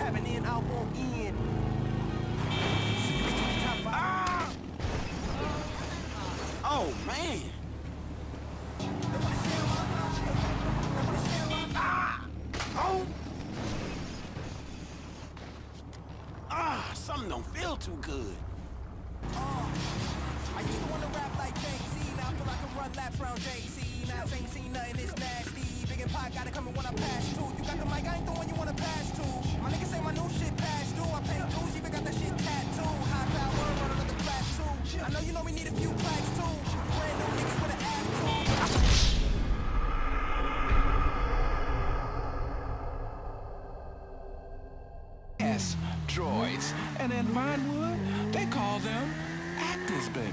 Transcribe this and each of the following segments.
In, I. Ah! Oh, man. Ah! Oh! Ah, something don't feel too good. I used to wanna rap like Jay-Z, now I feel like I run laps around Jay-Z. Now I ain't seen nothing this nasty. Big and come and wanna pass. You got the mic, I ain't the one you wanna pass to. My niggas actors, baby.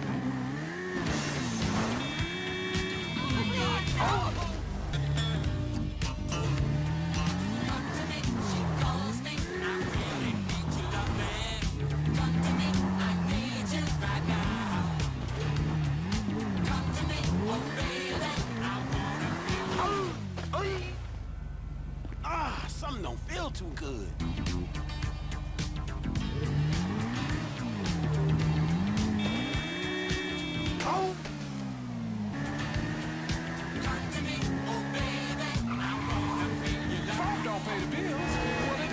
Ah, something don't feel too good.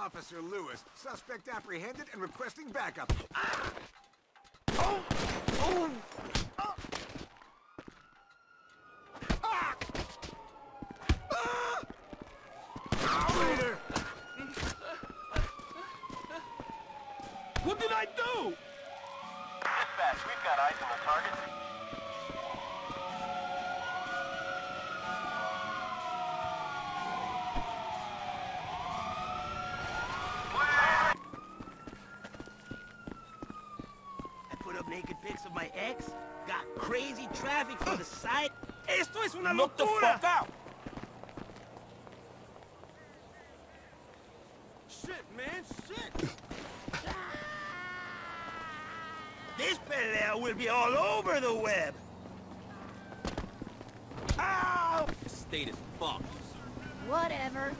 Officer Lewis. Suspect apprehended and requesting backup. Ah! Oh! Oh! Ah! Ah! Ah! Operator! What did I do? Dispatch, we've got eyes on the target. Pics of my ex, got crazy traffic for the site. Esto es una Look the fuck out. Shit, man, shit! this pelea will be all over the web! Ow! State is fucked. Whatever.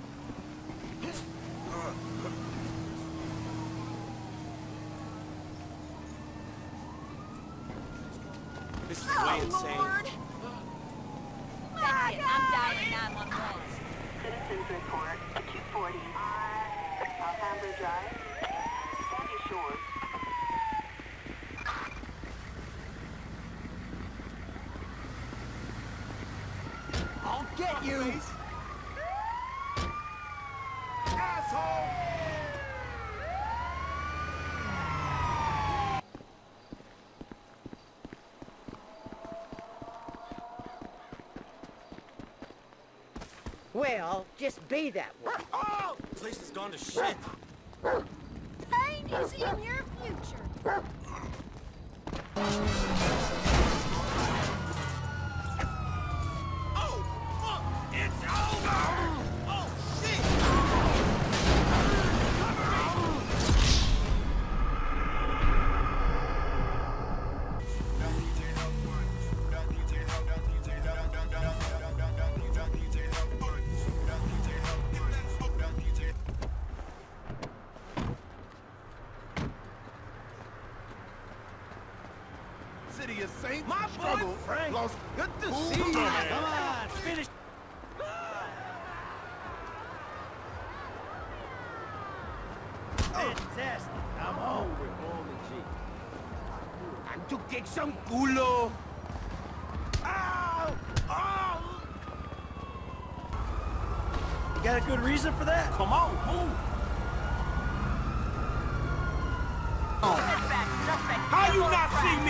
This is Oh, way insane. Lord! That's it. I'm dialing 911. Citizens report 240 Alhambra Drive, Sandy Shores. I'll get you. Well, just be that way. Oh! Place has gone to shit. Pain is in your future. City of Saints My struggle. Frank. Lost. Good to Ooh, see you. Come on, finish. Fantastic. I'm home with all the G. Time to kick some culo. Ow! Ow! You got a good reason for that? Come on, move! How you not see me?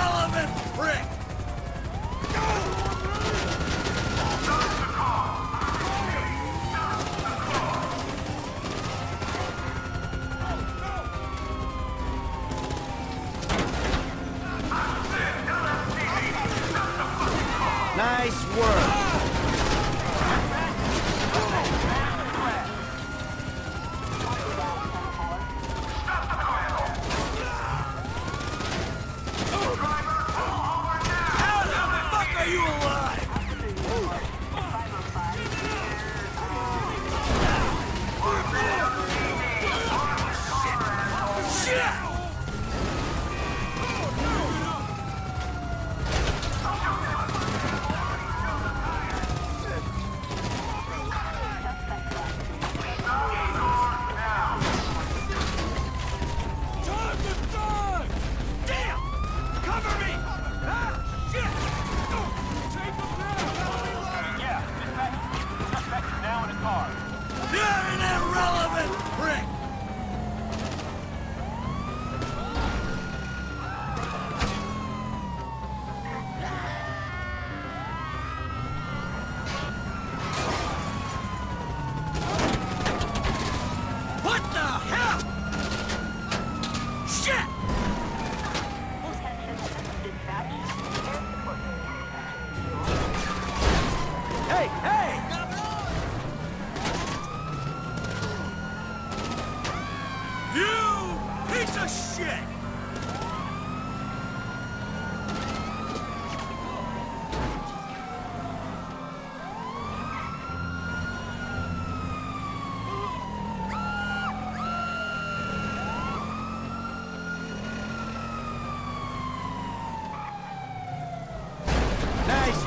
irrelevant prick.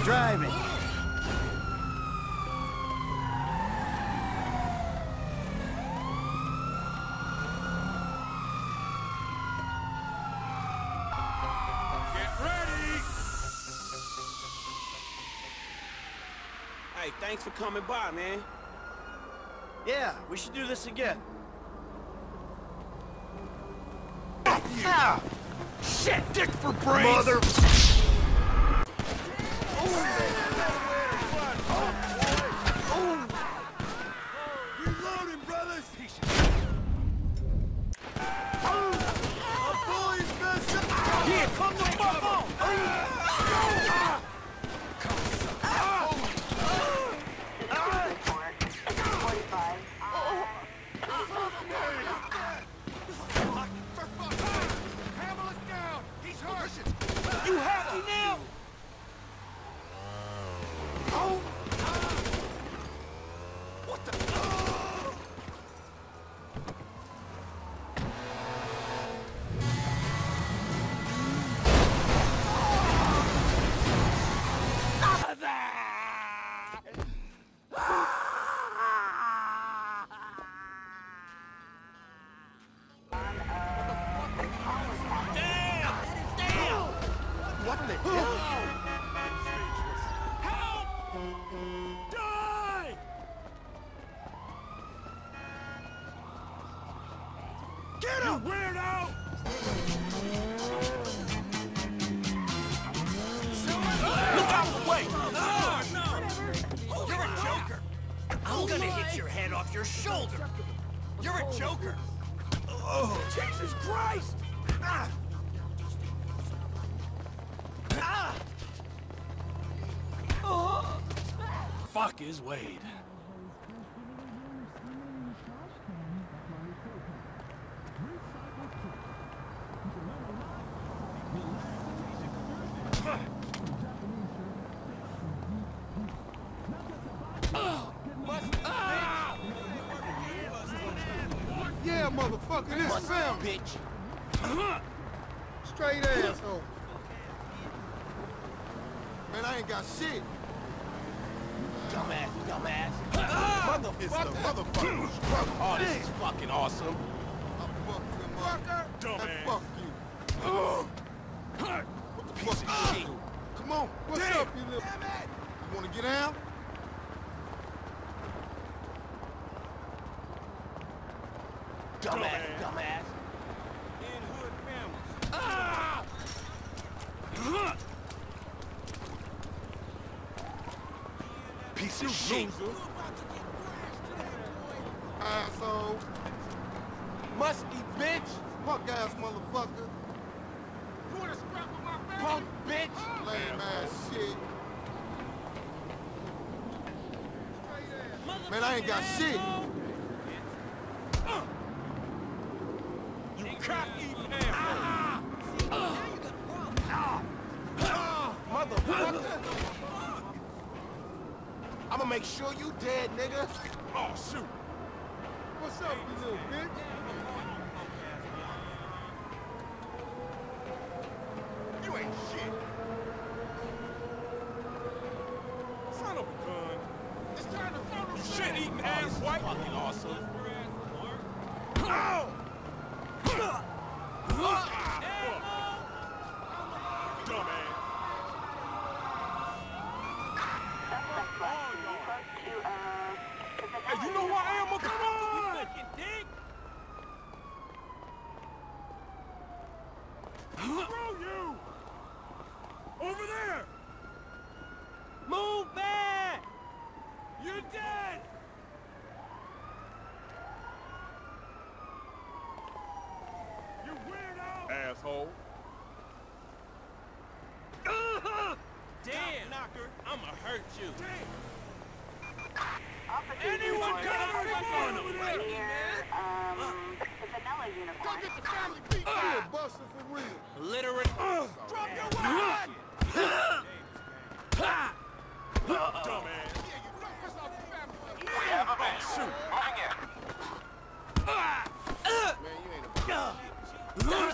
Driving. Get ready! Hey, thanks for coming by, man. Yeah, we should do this again. Ah! Shit! Dick for brains! Mother... Yeah, come the fuck on! Die! Get him! Weirdo! Look out the way! No! You're a joker! I'm gonna hit your head off your shoulder! You're a joker! Oh, Jesus Christ! Ah! Fuck is Wade? Yeah, motherfucker, this family. Bitch. Straight asshole. Man, I ain't got shit. Dumbass, dumbass. Motherfucking. Oh, this is fucking awesome. I. Dumbass. Fuck you. What the fuck shit. Come on, what's Damn. up, you little... You wanna get down? Dumbass, dumbass. Piece of. Asshole. Musky bitch. Fuck ass motherfucker. Punk bitch. Lame ass shit. Man, I ain't got shit. You cock-eating make sure you dead, nigga. Oh, shoot. What's up, you little bitch? You ain't shit. Son of a gun. It's time to throw You shit-eating ass white. Fucking awesome. Oh! Dumbass. Suspect left to close to, uh, the Hey, vanilla you know who I am, uniform. motherfucker? Screw you! Over there! Move back! You're dead! You weirdo! Asshole. Damn! Knocker, I'ma hurt you. Officer Anyone uniform. got anyone over there? Near, um, the Vanilla Unicorn. Get the family beat uh. busting for real. Literate. Drop your weapon! Dumbass. Shoot. Man, you ain't a...